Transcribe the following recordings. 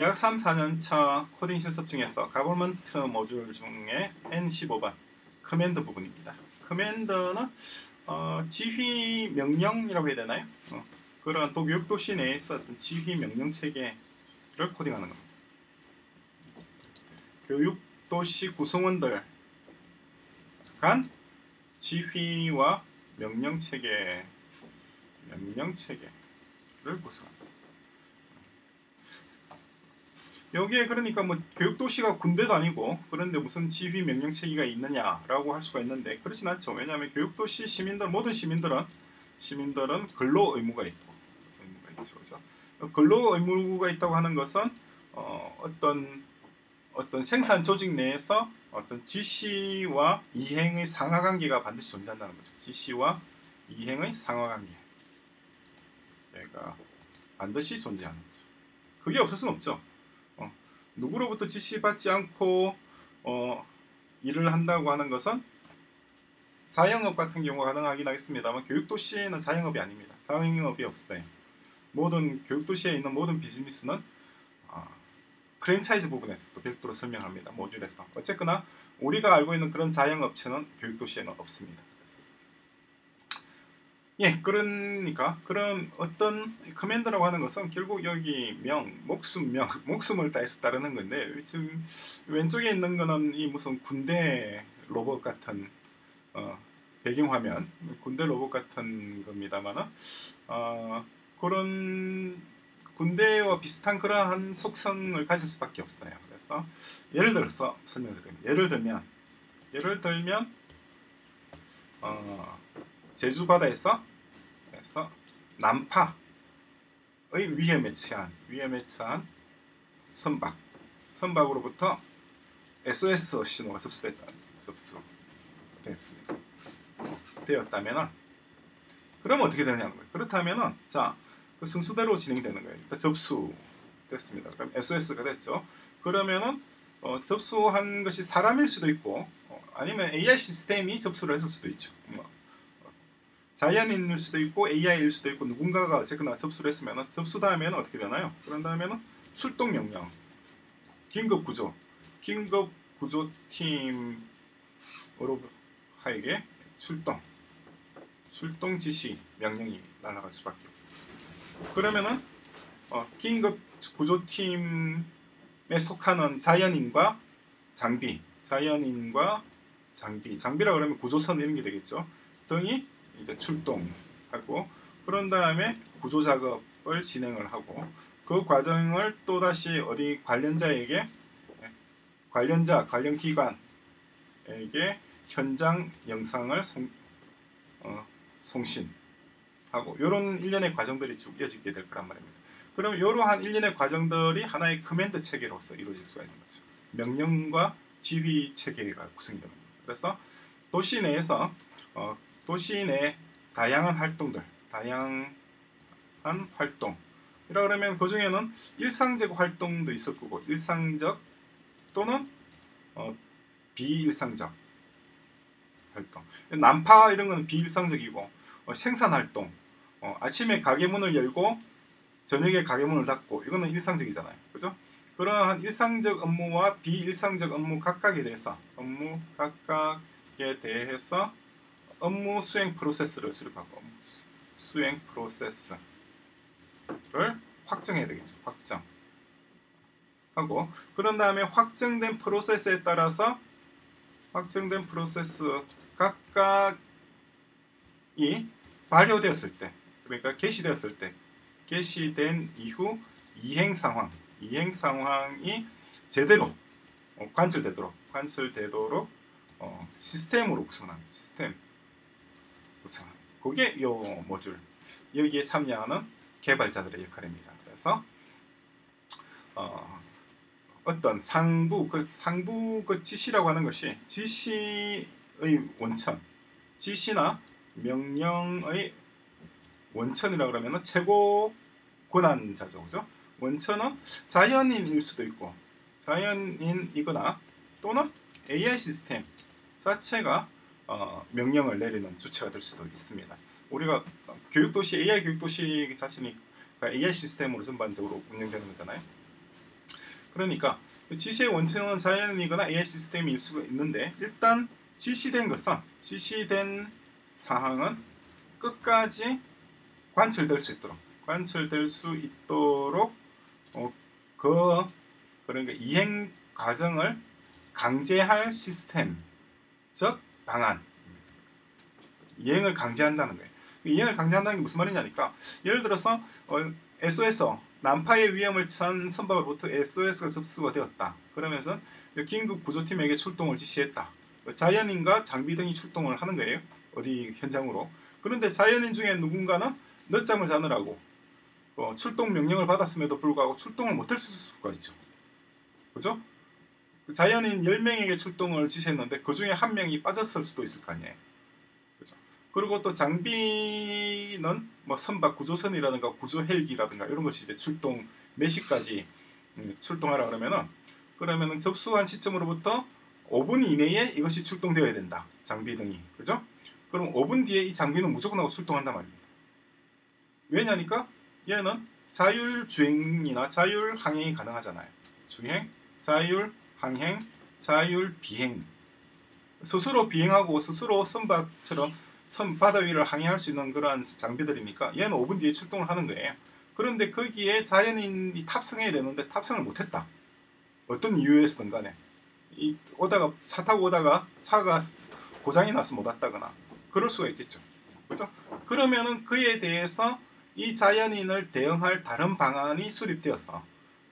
약 3, 4년차 코딩 실습 중에서 government 모듈 중에 N15번 command 부분입니다. command는 어, 지휘 명령이라고 해야 되나요? 어, 그런 또 교육 도시 내에서 어떤 지휘 명령 체계를 코딩하는 겁니다. 교육 도시 구성원들 간 지휘와 명령 체계 명령 체계를 구성합니다. 여기에 그러니까 뭐 교육 도시가 군대도 아니고 그런데 무슨 지휘 명령 체계가 있느냐라고 할 수가 있는데 그렇진 않죠. 왜냐하면 교육 도시 시민들 모든 시민들은 시민들은 근로 의무가 있고 의무가 있죠, 그죠? 근로 의무가 있다고 하는 것은 어, 어떤 어떤 생산 조직 내에서 어떤 지시와 이행의 상하 관계가 반드시 존재한다는 거죠. 지시와 이행의 상하 관계. 얘가 반드시 존재하는 거죠. 그게 없을 수는 없죠. 누구로부터 지시받지 않고 어, 일을 한다고 하는 것은 사영업 같은 경우가 가능하긴 하겠습니다만 교육도시에는 사영업이 아닙니다. 사영업이 없어요. 모든 교육도시에 있는 모든 비즈니스는 어, 프랜차이즈 부분에서 또 별도로 설명합니다. 모듈에서. 어쨌거나 우리가 알고 있는 그런 자영업체는 교육도시에는 없습니다. 예, 그러니까 그런 어떤 커맨드라고 하는 것은 결국 여기 명, 목숨, 명, 목숨을 다해서 따르는 건데 지금 왼쪽에 있는 거는 이 무슨 군대 로봇 같은 어, 배경 화면, 군대 로봇 같은 겁니다만은 어, 그런 군대와 비슷한 그러한 속성을 가질 수밖에 없어요. 그래서 예를 들어서 설명드립니다. 예를 들면 예를 들면 어, 제주 바다에서 그래서 난파의 위험에 처한 위험에 처한 선박 선박으로부터 SOS 신호가 접수됐다 접수됐습니다. 되었다면은 그럼 어떻게 되느냐는 거예요. 그렇다면은 자 그 순서대로 진행되는 거예요. 일단 접수됐습니다. 그럼 SOS가 됐죠. 그러면은 어, 접수한 것이 사람일 수도 있고 어, 아니면 AI 시스템이 접수를 했을 수도 있죠. 뭐, 자연인일 수도 있고 AI일 수도 있고 누군가가 어쨌거나 접수를 했으면 접수 다음에는 어떻게 되나요? 그런 다음에는 출동 명령, 긴급 구조, 긴급 구조 팀으로 하에게 출동, 출동 지시 명령이 날아갈 수밖에 그러면은 어, 긴급 구조 팀에 속하는 자연인과 장비, 자연인과 장비, 장비라 그러면 구조선 이런 게 되겠죠. 등이 이제 출동하고 그런 다음에 구조 작업을 진행을 하고 그 과정을 또 다시 어디 관련자에게 관련자 관련 기관에게 현장 영상을 송, 어, 송신하고 이런 일련의 과정들이 쭉 이어지게 될 거란 말입니다. 그럼 이러한 일련의 과정들이 하나의 command 체계로서 이루어질 수가 있는 거죠. 명령과 지휘 체계가 구성되는 겁니다. 그래서 도시 내에서 어, 도시 내 다양한 활동들, 다양한 활동. 이라 그러면 그 중에는 일상적 활동도 있을 거고 일상적 또는 어, 비일상적 활동. 난파 이런 거는 비일상적이고 어, 생산 활동. 어, 아침에 가게 문을 열고 저녁에 가게 문을 닫고 이거는 일상적이잖아요. 그죠? 그러한 일상적 업무와 비일상적 업무 각각에 대해서 업무 각각에 대해서 업무 수행 프로세스를 수립하고 수행 프로세스를 확정해야 되겠죠. 확정. 하고 그런 다음에 확정된 프로세스에 따라서 확정된 프로세스 각각이 발효되었을 때 그러니까 게시되었을 때 게시된 이후 이행 상황 이행 상황이 제대로 어, 관철되도록 관철되도록 어, 시스템으로 구성한 시스템 구성. 그게 요 모듈. 여기에 참여하는 개발자들의 역할입니다. 그래서 어, 어떤 상부 그 상부 그 지시라고 하는 것이 지시의 원천, 지시나 명령의 원천이라 그러면 최고 권한자죠, 그죠? 원천은 자연인일 수도 있고 자연인이거나 또는 AI 시스템 자체가 어, 명령을 내리는 주체가 될 수도 있습니다. 우리가 교육도시 AI 교육도시 자신이 AI 시스템으로 전반적으로 운영되는 거잖아요. 그러니까 지시의 원천은 자연이거나 AI 시스템일 수가 있는데 일단 지시된 것은 지시된 사항은 끝까지 관철될 수 있도록 관철될 수 있도록 어, 그 그러니까 이행 과정을 강제할 시스템 즉 방안 이행을 강제한다는 거예요. 이행을 강제한다는 게 무슨 말이냐니까 예를 들어서 어, SOS 난파의 위험을 처한 선박으로부터 SOS가 접수가 되었다. 그러면서 긴급 구조팀에게 출동을 지시했다. 자연인과 장비 등이 출동을 하는 거예요. 어디 현장으로. 그런데 자연인 중에 누군가는 늦잠을 자느라고 어, 출동 명령을 받았음에도 불구하고 출동을 못할 수가 있죠. 그죠? 자연인 10명에게 출동을 지시했는데 그 중에 한 명이 빠졌을 수도 있을 거 아니에요. 그죠? 그리고 또 장비는 뭐 선박 구조선이라든가 구조 헬기라든가 이런 것이 이제 출동 몇 시까지 음, 출동하라 그러면은 그러면은 접수한 시점으로부터 5분 이내에 이것이 출동되어야 된다. 장비 등이. 그죠? 그럼 5분 뒤에 이 장비는 무조건 하고 출동한단 말입니다. 왜냐니까 얘는 자율 주행이나 자율 항행이 가능하잖아요. 주행, 자율 항행, 자율 비행. 스스로 비행하고 스스로 선박처럼 선 바다 위를 항해할 수 있는 그러한 장비들이니까 얘는 5분 뒤에 출동을 하는 거예요. 그런데 거기에 자연인이 탑승해야 되는데 탑승을 못했다. 어떤 이유에서든 간에 이 오다가 차 타고 오다가 차가 고장이 나서 못 왔다거나 그럴 수가 있겠죠. 그죠? 그러면은 그에 대해서 이 자연인을 대응할 다른 방안이 수립되어서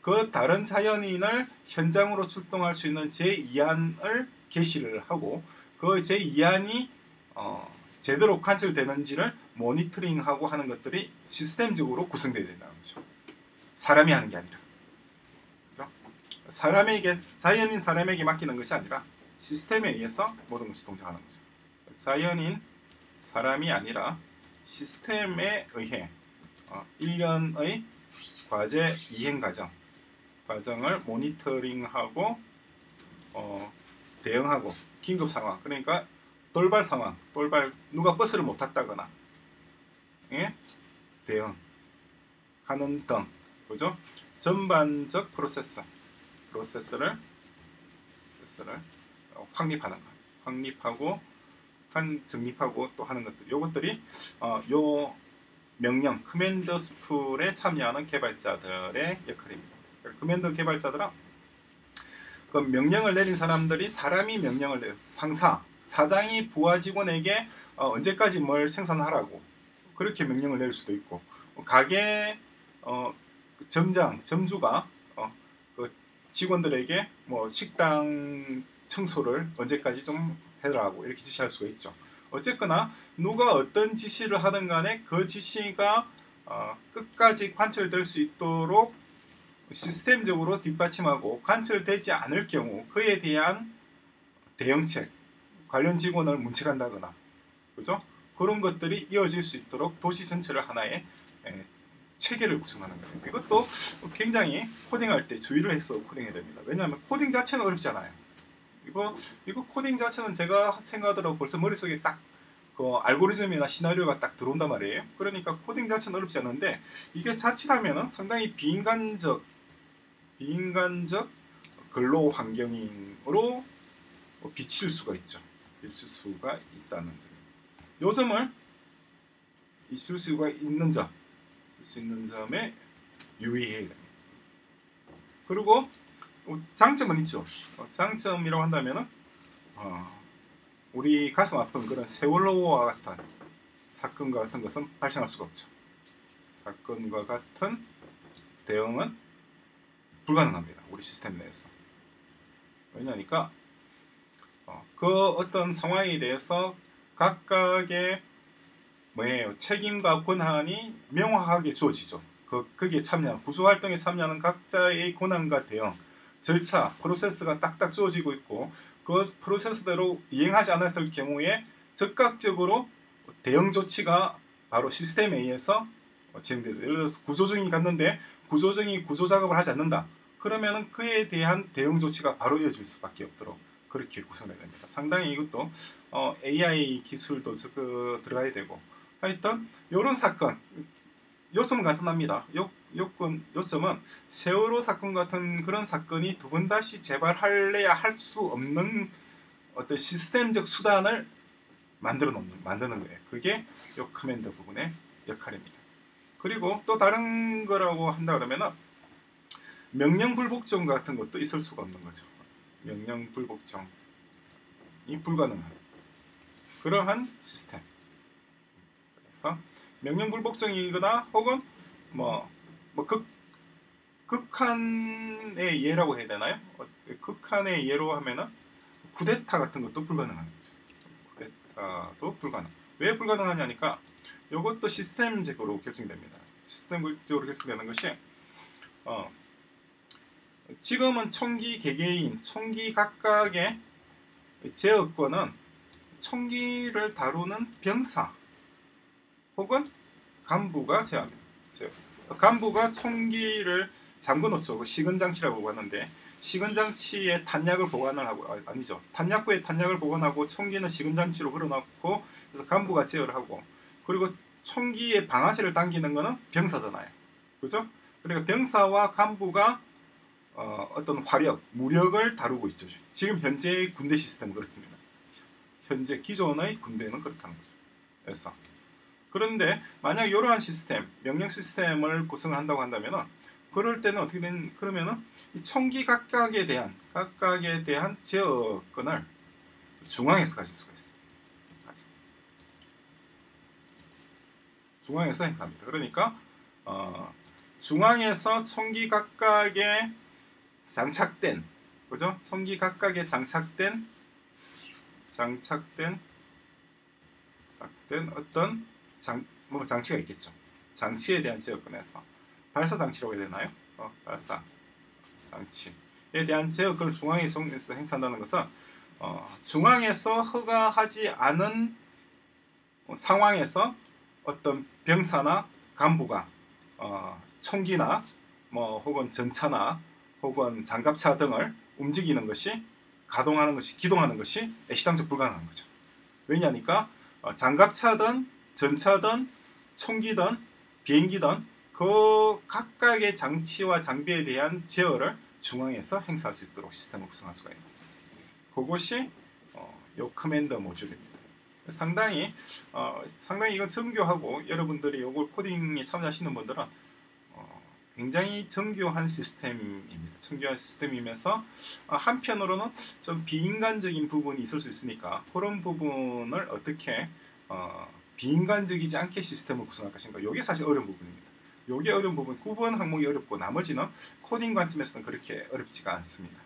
그 다른 자연인을 현장으로 출동할 수 있는 제2안을 게시를 하고 그 제2안이 어, 제대로 관철되는지를 모니터링하고 하는 것들이 시스템적으로 구성되어야 된다는 거죠. 사람이 하는 게 아니라. 그죠? 사람에게 자연인 사람에게 맡기는 것이 아니라 시스템에 의해서 모든 것이 동작하는 거죠. 자연인 사람이 아니라 시스템에 의해 어, 1년의 과제 이행 과정 과정을 모니터링하고 어, 대응하고 긴급 상황 그러니까 돌발 상황 돌발 누가 버스를 못 탔다거나 예? 대응 하는 등 그죠? 전반적 프로세스 프로세스를 프로세스를 확립하는 것 확립하고 한 정립하고 또 하는 것들 요것들이 어, 요 명령 command spool에 참여하는 개발자들의 역할입니다. command 개발자들은 그 명령을 내린 사람들이 사람이 명령을 내 상사 사장이 부하 직원에게 어, 언제까지 뭘 생산하라고. 그렇게 명령을 낼 수도 있고 가게 어, 점장 점주가 어, 그 직원들에게 뭐 식당 청소를 언제까지 좀 해라고 이렇게 지시할 수가 있죠. 어쨌거나 누가 어떤 지시를 하든 간에 그 지시가 어, 끝까지 관철될 수 있도록 시스템적으로 뒷받침하고 관철되지 않을 경우 그에 대한 대응책 관련 직원을 문책한다거나 그죠? 그런 것들이 이어질 수 있도록 도시 전체를 하나의 에, 체계를 구성하는 거예요. 이것도 굉장히 코딩할 때 주의를 해서 코딩해야 됩니다. 왜냐하면 코딩 자체는 어렵지 않아요. 이거 이거 코딩 자체는 제가 생각하더라도 벌써 머릿속에 딱 그 알고리즘이나 시나리오가 딱 들어온단 말이에요. 그러니까 코딩 자체는 어렵지 않은데 이게 자칫하면은 상당히 비인간적 비인간적 근로 환경으로 비칠 수가 있죠. 비칠 수가 있다는 점. 요 점을 있을 수가 있는 점, 있을 수 있는 점에 유의해야 됩니다. 그리고 장점은 있죠. 장점이라고 한다면은 어, 우리 가슴 아픈 그런 세월호와 같은 사건과 같은 것은 발생할 수가 없죠. 사건과 같은 대응은 불가능합니다. 우리 시스템 내에서. 왜냐니까 어, 그 어떤 상황에 대해서 각각의 뭐예요 책임과 권한이 명확하게 주어지죠. 그 거기에 참여 구조 활동에 참여하는 각자의 권한과 대응 절차 프로세스가 딱딱 주어지고 있고 그 프로세스대로 이행하지 않았을 경우에 즉각적으로 대응 조치가 바로 시스템에 의해서 진행되죠. 예를 들어서 구조증이 갔는데 구조증이 구조 작업을 하지 않는다. 그러면 그에 대한 대응 조치가 바로 이어질 수밖에 없도록 그렇게 구성해야 됩니다. 상당히 이것도 어, AI 기술도 그, 들어가야 되고 하여튼 이런 사건 요점은 간단합니다. 요, 요건 요점은 세월호 사건 같은 그런 사건이 두 번 다시 재발할래야 할 수 없는 어떤 시스템적 수단을 만들어 놓는 만드는 거예요. 그게 요 command 부분의 역할입니다. 그리고 또 다른 거라고 한다 그러면은 명령 불복종 같은 것도 있을 수가 없는 거죠. 명령 불복종이 불가능한 그러한 시스템. 그래서 명령 불복종이거나 혹은 뭐, 뭐 극, 극한의 예라고 해야 되나요? 어, 극한의 예로 하면은 쿠데타 같은 것도 불가능한 거죠. 쿠데타도 불가능. 왜 불가능하냐니까 이것도 시스템적으로 결정됩니다. 시스템적으로 결정되는 것이 어, 지금은 총기 개개인, 총기 각각의 제어권은 총기를 다루는 병사 혹은 간부가 제어합니다. 제어. 간부가 총기를 잠궈놓죠. 그 시근장치라고 하는데 시근장치에 탄약을 보관을 하고 아, 아니죠. 탄약구에 탄약을 보관하고 총기는 시근장치로 흘러놓고 그래서 간부가 제어를 하고 그리고 총기의 방아쇠를 당기는 거는 병사잖아요. 그죠? 그러니까 병사와 간부가 어, 어떤 화력, 무력을 다루고 있죠. 지금 현재 군대 시스템은 그렇습니다. 현재 기존의 군대는 그렇다는 거죠. 그래서 그런데 만약 이러한 시스템, 명령 시스템을 구성한다고 한다면은 그럴 때는 어떻게 된 그러면은 이 총기 각각에 대한 각각에 대한 제어권을 중앙에서 가질 수가 있어요. 중앙에서 행사합니다. 그러니까 어, 중앙에서 총기 각각에 장착된 그죠? 총기 각각에 장착된 장착된 장착된 어떤 장, 뭐 장치가 있겠죠. 장치에 대한 제어권에서 발사 장치라고 해야 되나요? 어, 발사 장치에 대한 제어권을 중앙에서 행사한다는 것은 어, 중앙에서 허가하지 않은 상황에서 어떤 병사나 간부가 어, 총기나 뭐 혹은 전차나 혹은 장갑차 등을 움직이는 것이 가동하는 것이 기동하는 것이 애시당초 불가능한 거죠. 왜냐니까 어, 장갑차든 전차든 총기든 비행기든 그 각각의 장치와 장비에 대한 제어를 중앙에서 행사할 수 있도록 시스템을 구성할 수가 있습니다. 그것이 어, 요 command 모듈입니다. 상당히 어, 상당히 이건 정교하고 여러분들이 이걸 코딩에 참여하시는 분들은 어, 굉장히 정교한 시스템입니다. 정교한 시스템이면서 어, 한편으로는 좀 비인간적인 부분이 있을 수 있으니까 그런 부분을 어떻게 어, 비인간적이지 않게 시스템을 구성할 것인가 이게 사실 어려운 부분입니다. 이게 어려운 부분 9번 항목이 어렵고 나머지는 코딩 관점에서는 그렇게 어렵지가 않습니다.